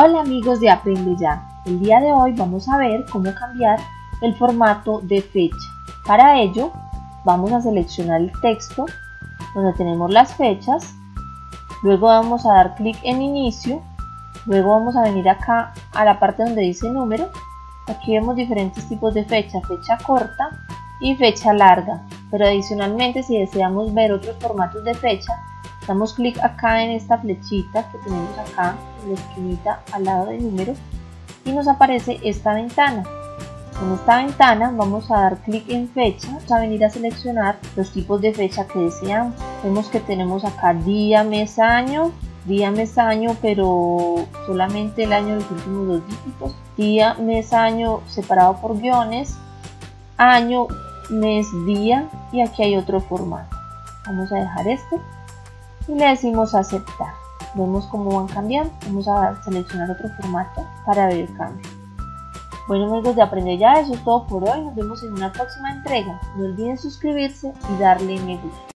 Hola amigos de Aprende Ya. El día de hoy vamos a ver cómo cambiar el formato de fecha. Para ello vamos a seleccionar el texto donde tenemos las fechas. Luego vamos a dar clic en inicio. Luego vamos a venir acá a la parte donde dice número. Aquí vemos diferentes tipos de fecha, fecha corta y fecha larga. Pero adicionalmente si deseamos ver otros formatos de fecha, damos clic acá en esta flechita que tenemos acá en la esquinita al lado del número y nos aparece esta ventana en esta ventana vamos a dar clic en fecha, vamos a venir a seleccionar los tipos de fecha que deseamos. Vemos que tenemos acá día, mes, año, día, mes, año, pero solamente el año de los últimos dos dígitos, día, mes, año separado por guiones, año, mes, día y aquí hay otro formato. Vamos a dejar este y le decimos aceptar. Vemos cómo van cambiando. Vamos a seleccionar otro formato para ver el cambio. Bueno amigos de Aprende Ya, eso es todo por hoy. Nos vemos en una próxima entrega. No olviden suscribirse y darle me gusta.